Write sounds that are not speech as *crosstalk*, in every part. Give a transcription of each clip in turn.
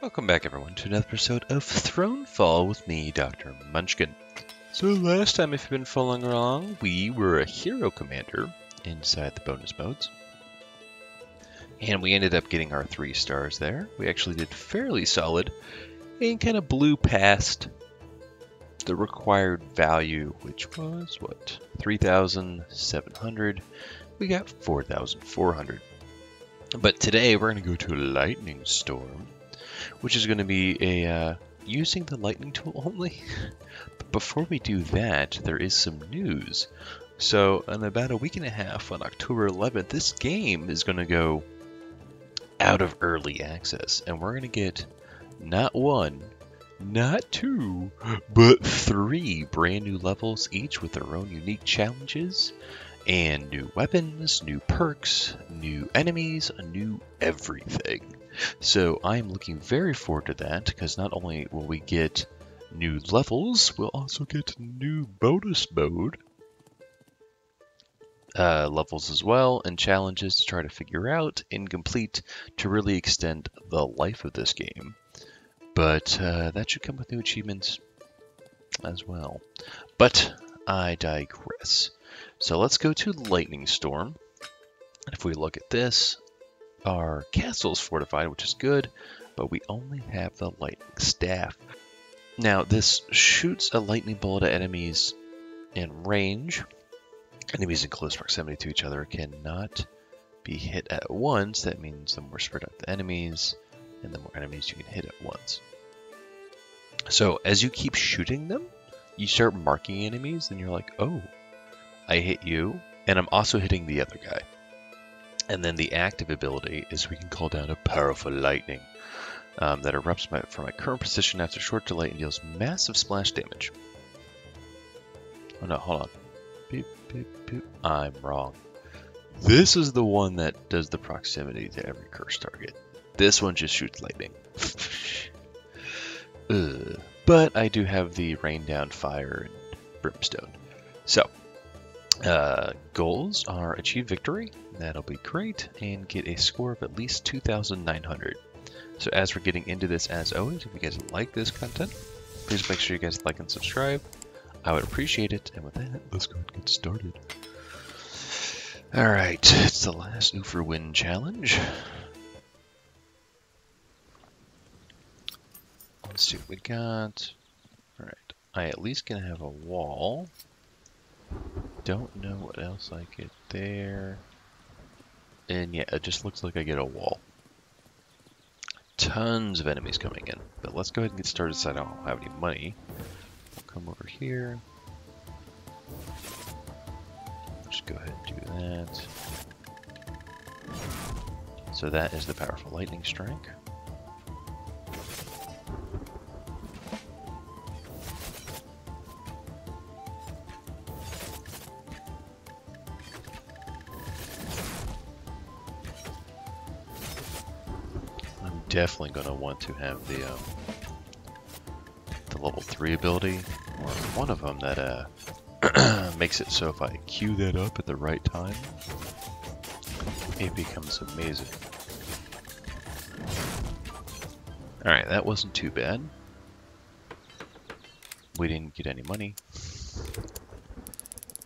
Welcome back, everyone, to another episode of Thronefall with me, Dr. Munchkin. So, last time, if you've been following along, we were a hero commander inside the bonus modes. And we ended up getting our three stars there. We actually did fairly solid and kind of blew past the required value, which was, what, 3,700. We got 4,400. But today, we're going to go to Lightning Storm which is going to be a uh, using the lightning tool only. *laughs* but before we do that, there is some news. So in about a week and a half, on October 11th, this game is going to go out of early access, and we're going to get not one, not two, *gasps* but three brand new levels, each with their own unique challenges and new weapons, new perks, new enemies, a new everything. So I'm looking very forward to that because not only will we get new levels, we'll also get new bonus mode uh, levels as well and challenges to try to figure out and complete to really extend the life of this game. But uh, that should come with new achievements as well. But I digress. So let's go to Lightning Storm. If we look at this, our castle is fortified, which is good, but we only have the lightning staff. Now, this shoots a lightning bolt at enemies in range. Enemies in close proximity to each other cannot be hit at once. That means the more spread out the enemies, and the more enemies you can hit at once. So as you keep shooting them, you start marking enemies, and you're like, oh, I hit you, and I'm also hitting the other guy. And then the active ability is we can call down a powerful lightning um, that erupts my, from my current position after short delay and deals massive splash damage. Oh no, hold on. Beep, beep, beep. I'm wrong. This is the one that does the proximity to every curse target. This one just shoots lightning. *laughs* but I do have the rain down fire and brimstone. So, uh, goals are achieve victory, that'll be great, and get a score of at least 2,900. So as we're getting into this, as always, if you guys like this content, please make sure you guys like and subscribe. I would appreciate it. And with that, let's go and get started. Alright, it's the last Uferwind challenge. Let's see what we got. Alright, I at least can have a wall don't know what else I get there. And yeah, it just looks like I get a wall. Tons of enemies coming in. But let's go ahead and get started so I don't have any money. come over here. Just go ahead and do that. So that is the powerful lightning strike. Definitely going to want to have the um, the level 3 ability, or one of them that uh, *clears throat* makes it so if I queue that up at the right time, it becomes amazing. Alright, that wasn't too bad. We didn't get any money.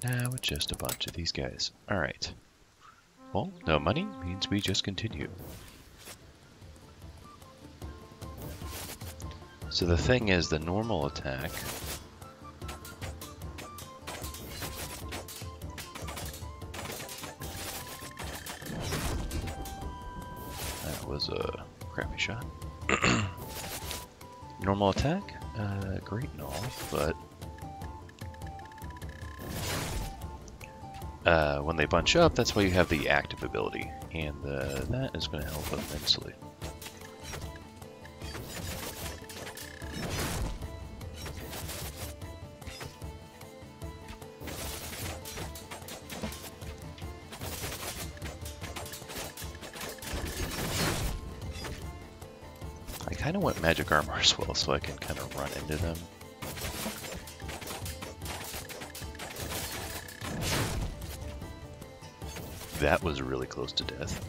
Now it's just a bunch of these guys. Alright. Well, no money means we just continue. So the thing is, the normal attack That was a crappy shot. *clears throat* normal attack, uh, great and all, but uh, when they bunch up, that's why you have the active ability, and uh, that is going to help immensely. want magic armor as *laughs* well so I can kind of run into them. That was really close to death.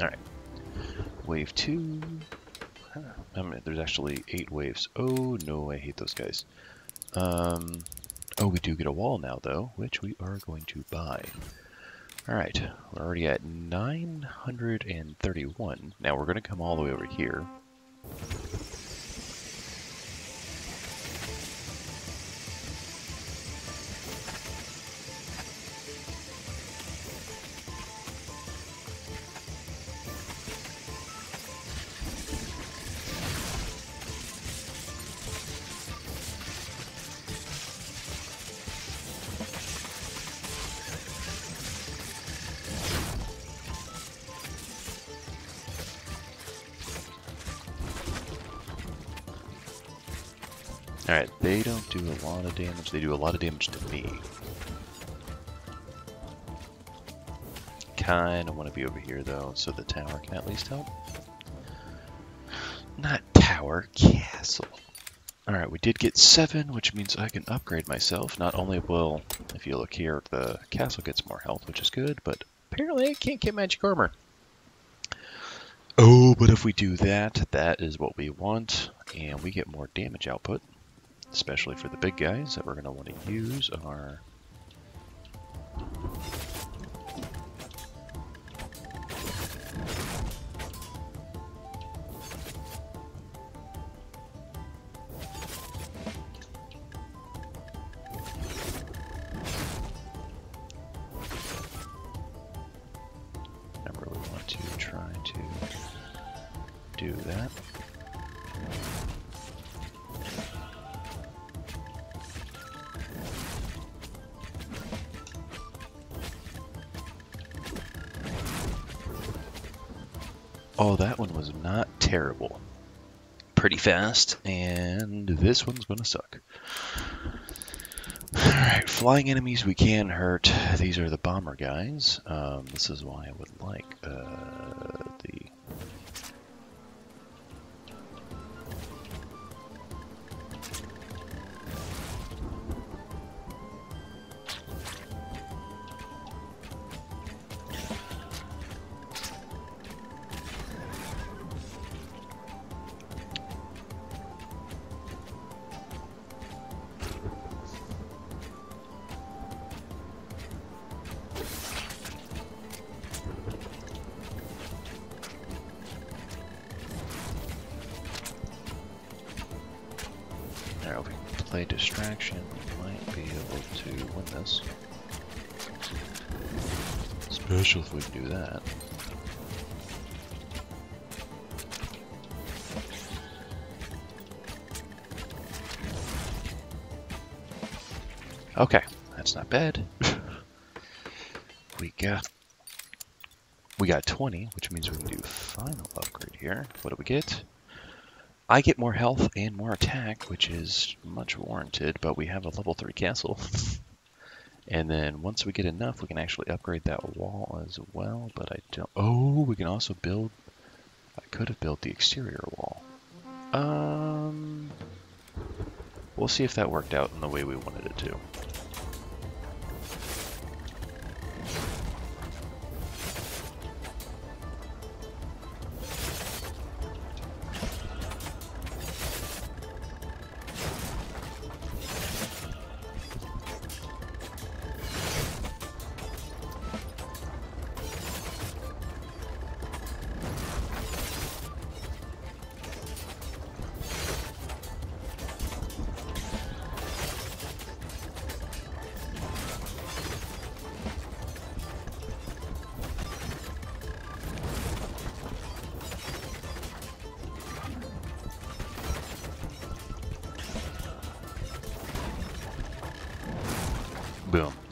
Alright. Wave 2. Huh. I mean, there's actually 8 waves. Oh no, I hate those guys. Um oh, we do get a wall now though, which we are going to buy. All right, we're already at 931. Now we're going to come all the way over here. Alright, they don't do a lot of damage. They do a lot of damage to me. Kinda want to be over here though, so the tower can at least help. Not tower, castle. Alright, we did get seven, which means I can upgrade myself. Not only will, if you look here, the castle gets more health, which is good, but apparently I can't get magic armor. Oh, but if we do that, that is what we want, and we get more damage output especially for the big guys that we're going to want to use our Oh, that one was not terrible. Pretty fast, and this one's gonna suck. Alright, flying enemies we can hurt. These are the bomber guys. Um, this is why I would like uh, play distraction, might be able to win this. Special if we can do that. Okay, that's not bad. *laughs* we got we got 20, which means we can do final upgrade here. What do we get? I get more health and more attack, which is much warranted, but we have a level 3 castle. *laughs* and then once we get enough, we can actually upgrade that wall as well, but I don't... Oh, we can also build... I could have built the exterior wall. Um... We'll see if that worked out in the way we wanted it to.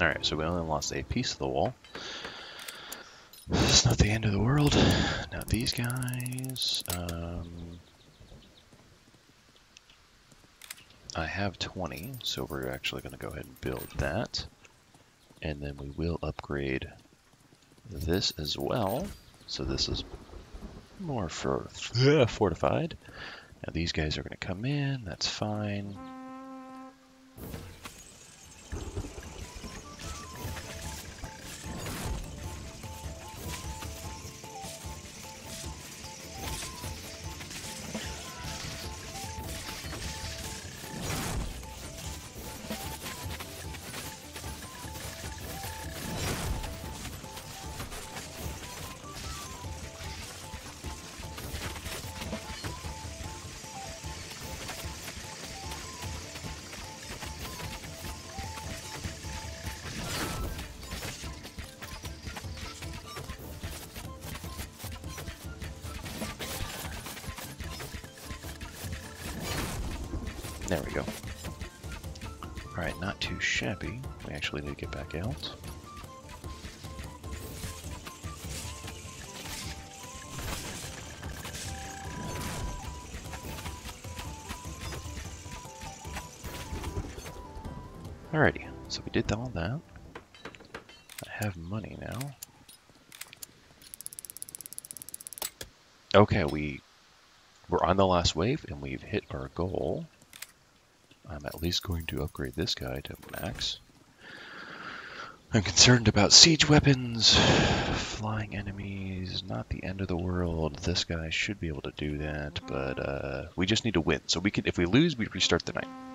Alright, so we only lost a piece of the wall. It's not the end of the world. Now these guys, um, I have 20, so we're actually going to go ahead and build that. And then we will upgrade this as well. So this is more for fortified. Now these guys are going to come in, that's fine. There we go. Alright, not too shabby. We actually need to get back out. Alrighty, so we did all that. I have money now. Okay, we we're on the last wave and we've hit our goal. I'm at least going to upgrade this guy to max. I'm concerned about siege weapons, flying enemies, not the end of the world. This guy should be able to do that, but uh, we just need to win. So we can, if we lose, we restart the night.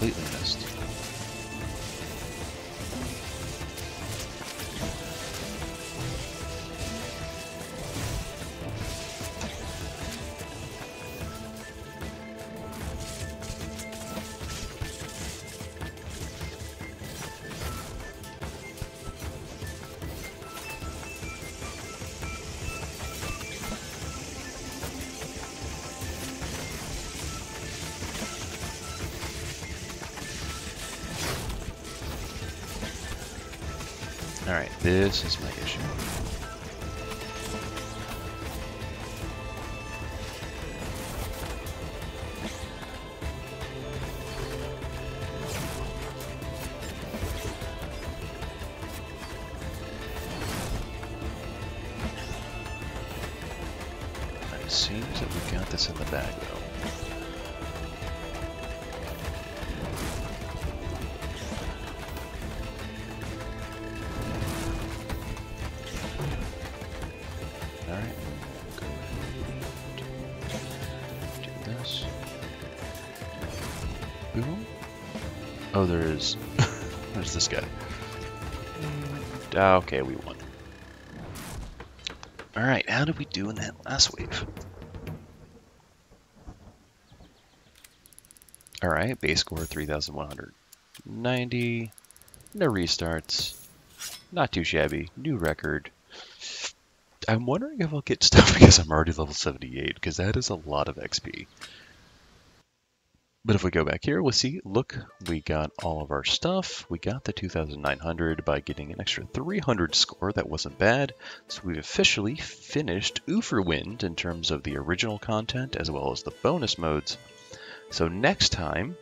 Completely missed. Alright, this is my issue. Oh, there is. *laughs* There's this guy. Ah, Okay, we won. Alright, how did we do in that last wave? Alright, base score 3,190. No restarts. Not too shabby. New record. I'm wondering if I'll get stuff *laughs* because I'm already level 78, because that is a lot of XP. But if we go back here, we'll see, look, we got all of our stuff. We got the 2,900 by getting an extra 300 score. That wasn't bad. So we've officially finished Uferwind in terms of the original content as well as the bonus modes. So next time,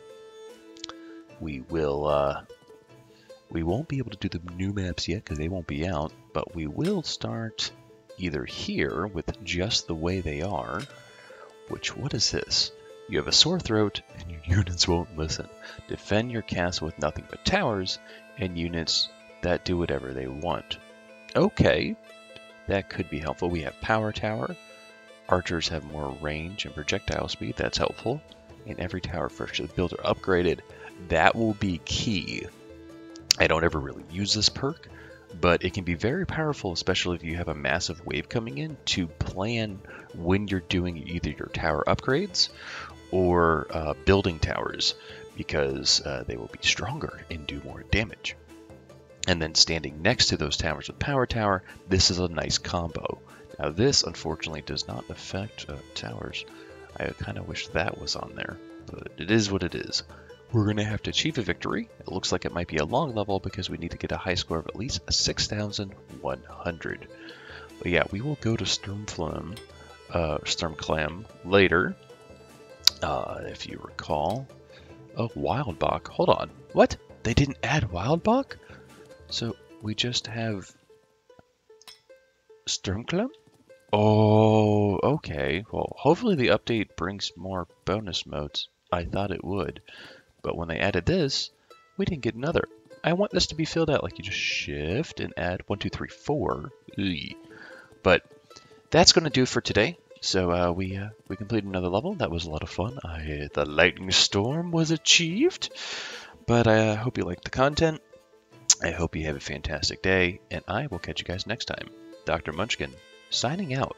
we will, uh, we won't be able to do the new maps yet because they won't be out, but we will start either here with just the way they are, which, what is this? You have a sore throat and your *laughs* units won't listen. Defend your castle with nothing but towers and units that do whatever they want. Okay, that could be helpful. We have power tower. Archers have more range and projectile speed. That's helpful. And every tower first the builder upgraded. That will be key. I don't ever really use this perk, but it can be very powerful, especially if you have a massive wave coming in, to plan when you're doing either your tower upgrades or uh, building towers, because uh, they will be stronger and do more damage. And then standing next to those towers with power tower, this is a nice combo. Now this, unfortunately, does not affect uh, towers. I kind of wish that was on there, but it is what it is. We're going to have to achieve a victory. It looks like it might be a long level because we need to get a high score of at least 6,100. But yeah, we will go to Sturmflam, uh, Sturmklamm later, uh, if you recall. Oh, Wildbach. Hold on. What? They didn't add Wildbach? So we just have Sturmklamm? Oh, okay. Well, hopefully the update brings more bonus modes. I thought it would. But when they added this, we didn't get another. I want this to be filled out like you just shift and add one, two, three, four. Eey. But that's going to do for today. So uh, we uh, we completed another level. That was a lot of fun. I, the lightning storm was achieved. But I uh, hope you liked the content. I hope you have a fantastic day, and I will catch you guys next time. Dr. Munchkin, signing out.